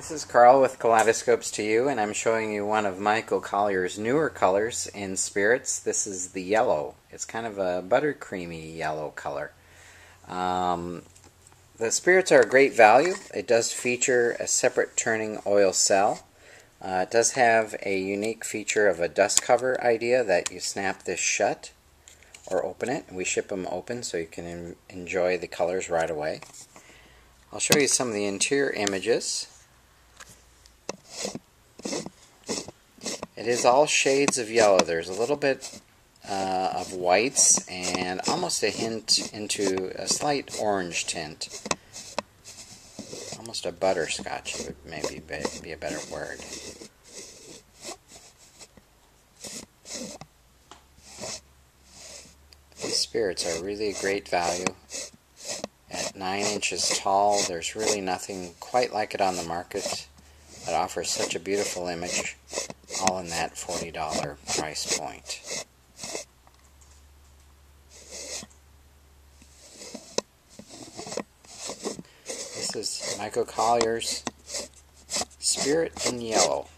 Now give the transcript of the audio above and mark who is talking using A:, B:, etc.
A: This is Carl with Kaleidoscopes to You, and I'm showing you one of Michael Collier's newer colors in spirits. This is the yellow. It's kind of a buttercreamy yellow color. Um, the spirits are a great value. It does feature a separate turning oil cell. Uh, it does have a unique feature of a dust cover idea that you snap this shut or open it. We ship them open so you can enjoy the colors right away. I'll show you some of the interior images. It is all shades of yellow. There's a little bit uh, of whites and almost a hint into a slight orange tint. Almost a butterscotch would maybe be a better word. These spirits are really a great value. At 9 inches tall, there's really nothing quite like it on the market that offers such a beautiful image, all in that $40 price point. This is Michael Collier's Spirit in Yellow.